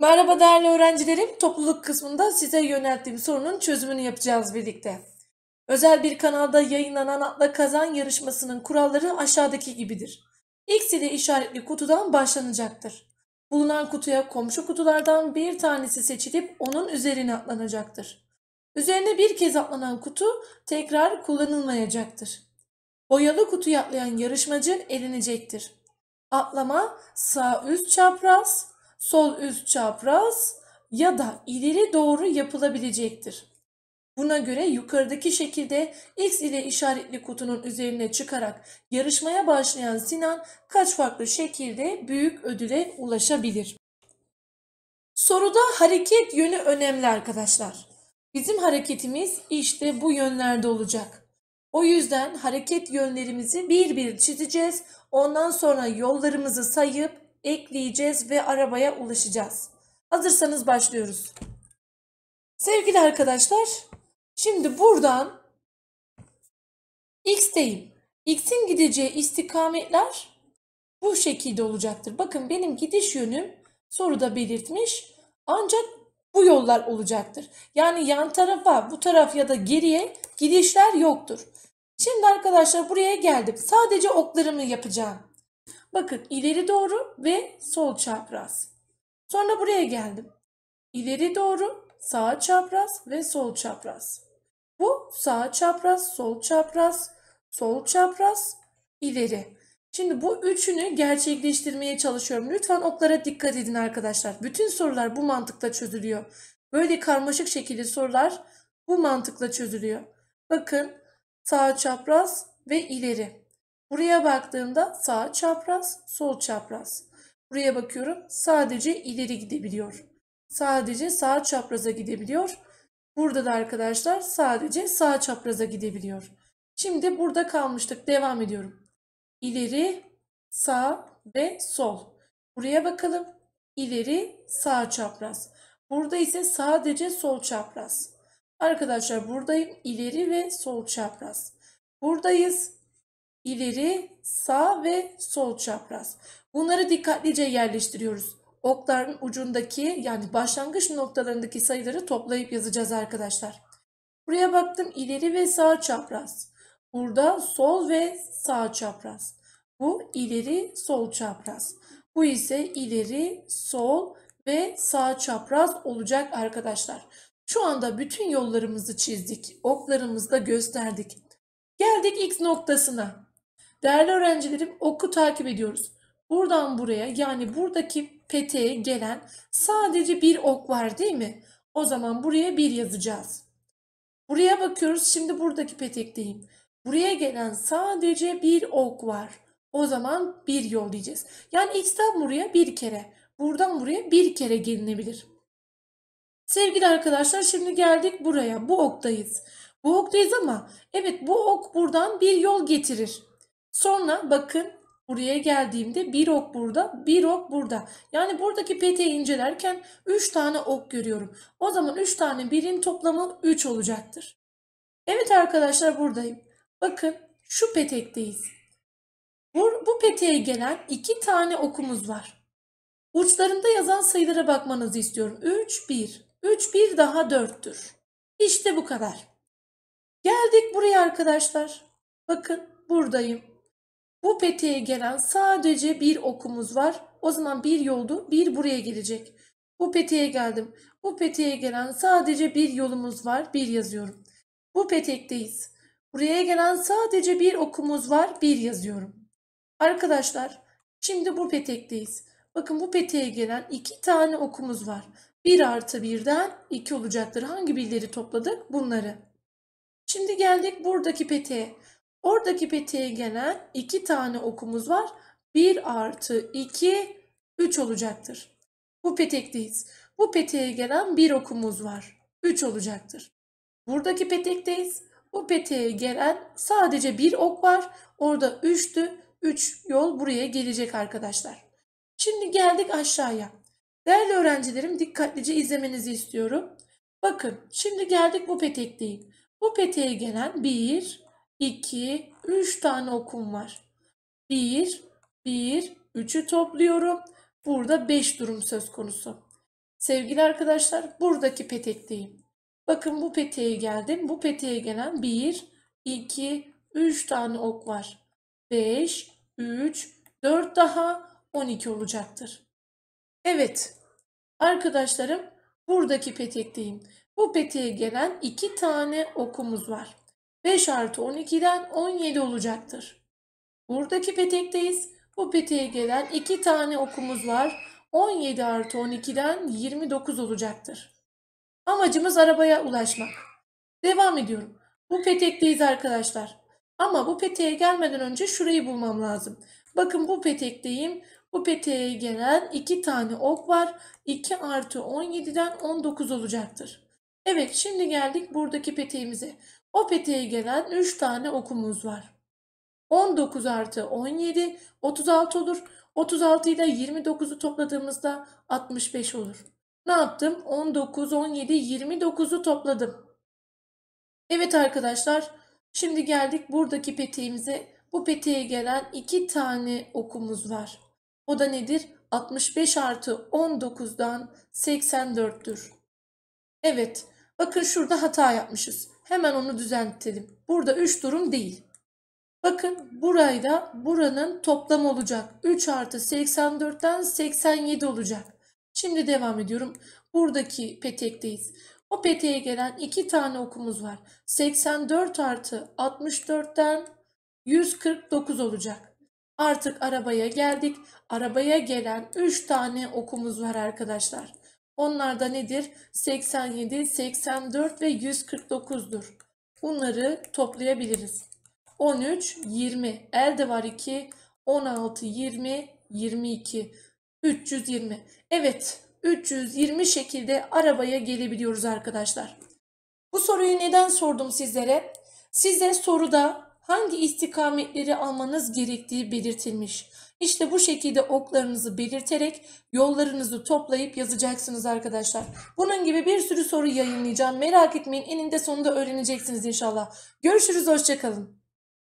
Merhaba değerli öğrencilerim. Topluluk kısmında size yönelttiğim sorunun çözümünü yapacağız birlikte. Özel bir kanalda yayınlanan Atla Kazan yarışmasının kuralları aşağıdaki gibidir. X ile işaretli kutudan başlanacaktır. Bulunan kutuya komşu kutulardan bir tanesi seçilip onun üzerine atlanacaktır. Üzerine bir kez atlanan kutu tekrar kullanılmayacaktır. Boyalı kutuya atlayan yarışmacı elenecektir. Atlama sağ üst çapraz, sol üst çapraz ya da ileri doğru yapılabilecektir. Buna göre yukarıdaki şekilde X ile işaretli kutunun üzerine çıkarak yarışmaya başlayan Sinan kaç farklı şekilde büyük ödüle ulaşabilir? Soruda hareket yönü önemli arkadaşlar. Bizim hareketimiz işte bu yönlerde olacak. O yüzden hareket yönlerimizi bir bir çizeceğiz. Ondan sonra yollarımızı sayıp ekleyeceğiz ve arabaya ulaşacağız. Hazırsanız başlıyoruz. Sevgili arkadaşlar, şimdi buradan X'teyim. X'in gideceği istikametler bu şekilde olacaktır. Bakın benim gidiş yönüm soruda belirtmiş. Ancak bu yollar olacaktır. Yani yan tarafa, bu taraf ya da geriye gidişler yoktur. Şimdi arkadaşlar buraya geldim. Sadece oklarımı yapacağım. Bakın ileri doğru ve sol çapraz. Sonra buraya geldim. İleri doğru, sağ çapraz ve sol çapraz. Bu sağ çapraz, sol çapraz, sol çapraz, ileri. Şimdi bu üçünü gerçekleştirmeye çalışıyorum. Lütfen oklara dikkat edin arkadaşlar. Bütün sorular bu mantıkla çözülüyor. Böyle karmaşık şekilde sorular bu mantıkla çözülüyor. Bakın sağ çapraz ve ileri. Buraya baktığımda sağ çapraz, sol çapraz. Buraya bakıyorum sadece ileri gidebiliyor. Sadece sağ çapraza gidebiliyor. Burada da arkadaşlar sadece sağ çapraza gidebiliyor. Şimdi burada kalmıştık. Devam ediyorum. İleri, sağ ve sol. Buraya bakalım. İleri, sağ çapraz. Burada ise sadece sol çapraz. Arkadaşlar buradayım. İleri ve sol çapraz. Buradayız. İleri, sağ ve sol çapraz. Bunları dikkatlice yerleştiriyoruz. Okların ucundaki yani başlangıç noktalarındaki sayıları toplayıp yazacağız arkadaşlar. Buraya baktım ileri ve sağ çapraz. Burada sol ve sağ çapraz. Bu ileri sol çapraz. Bu ise ileri sol ve sağ çapraz olacak arkadaşlar. Şu anda bütün yollarımızı çizdik. Oklarımızı da gösterdik. Geldik X noktasına. Değerli öğrencilerim oku takip ediyoruz. Buradan buraya yani buradaki peteğe gelen sadece bir ok var değil mi? O zaman buraya bir yazacağız. Buraya bakıyoruz şimdi buradaki petekteyim. Buraya gelen sadece bir ok var. O zaman bir yol diyeceğiz. Yani x'ten buraya bir kere, buradan buraya bir kere gelinebilir. Sevgili arkadaşlar şimdi geldik buraya. Bu oktayız. Bu oktayız ama evet bu ok buradan bir yol getirir. Sonra bakın buraya geldiğimde bir ok burada, bir ok burada. Yani buradaki peteği incelerken 3 tane ok görüyorum. O zaman 3 tane birin toplamı 3 olacaktır. Evet arkadaşlar buradayım. Bakın şu petekteyiz. Bu, bu peteğe gelen 2 tane okumuz var. Uçlarında yazan sayılara bakmanızı istiyorum. 3, 1. 3, 1 daha 4'tür. İşte bu kadar. Geldik buraya arkadaşlar. Bakın buradayım. Bu peteğe gelen sadece bir okumuz var. O zaman bir yoldu. Bir buraya gelecek. Bu peteğe geldim. Bu peteğe gelen sadece bir yolumuz var. Bir yazıyorum. Bu petekteyiz. Buraya gelen sadece bir okumuz var. Bir yazıyorum. Arkadaşlar şimdi bu petekteyiz. Bakın bu peteğe gelen iki tane okumuz var. 1 artı 1'den 2 olacaktır. Hangi bilgileri topladık? Bunları. Şimdi geldik buradaki peteğe. Oradaki peteğe gelen iki tane okumuz var. 1 artı 2, 3 olacaktır. Bu petekteyiz. Bu peteğe gelen bir okumuz var. 3 olacaktır. Buradaki petekteyiz. Bu peteğe gelen sadece bir ok var. Orada 3'tü. 3 yol buraya gelecek arkadaşlar. Şimdi geldik aşağıya. Değerli öğrencilerim dikkatlice izlemenizi istiyorum. Bakın şimdi geldik bu petekteyim. Bu peteğe gelen 1, 2, 3 tane okum var. 1, 1, 3'ü topluyorum. Burada 5 durum söz konusu. Sevgili arkadaşlar buradaki petekteyim. Bakın bu peteğe geldim. Bu peteğe gelen 1, 2, 3 tane ok var. 5, 3, 4 daha 12 olacaktır. Evet arkadaşlarım buradaki petekteyim. Bu peteğe gelen 2 tane okumuz var. 5 artı 12'den 17 olacaktır. Buradaki petekteyiz. Bu peteğe gelen 2 tane okumuz var. 17 artı 12'den 29 olacaktır. Amacımız arabaya ulaşmak. Devam ediyorum. Bu petekteyiz arkadaşlar. Ama bu peteğe gelmeden önce şurayı bulmam lazım. Bakın bu petekteyim. Bu peteğe gelen 2 tane ok var. 2 artı 17'den 19 olacaktır. Evet şimdi geldik buradaki peteğimize. O peteğe gelen 3 tane okumuz var. 19 artı 17 36 olur. 36 ile 29'u topladığımızda 65 olur. Ne yaptım? 19, 17, 29'u topladım. Evet arkadaşlar, şimdi geldik buradaki peteğimize. Bu peteğe gelen 2 tane okumuz var. O da nedir? 65 artı 19'dan 84'tür. Evet, bakın şurada hata yapmışız. Hemen onu düzeltelim. Burada 3 durum değil. Bakın burayla buranın toplam olacak. 3 artı 84'ten 87 olacak. Şimdi devam ediyorum. Buradaki petekteyiz. O peteğe gelen 2 tane okumuz var. 84 artı 64'ten 149 olacak. Artık arabaya geldik. Arabaya gelen 3 tane okumuz var arkadaşlar. Onlar da nedir? 87, 84 ve 149'dur. Bunları toplayabiliriz. 13, 20. Elde var 2. 16, 20, 22. 320. Evet, 320 şekilde arabaya gelebiliyoruz arkadaşlar. Bu soruyu neden sordum sizlere? Size soruda hangi istikametleri almanız gerektiği belirtilmiş. İşte bu şekilde oklarınızı belirterek yollarınızı toplayıp yazacaksınız arkadaşlar. Bunun gibi bir sürü soru yayınlayacağım. Merak etmeyin eninde sonunda öğreneceksiniz inşallah. Görüşürüz, hoşçakalın.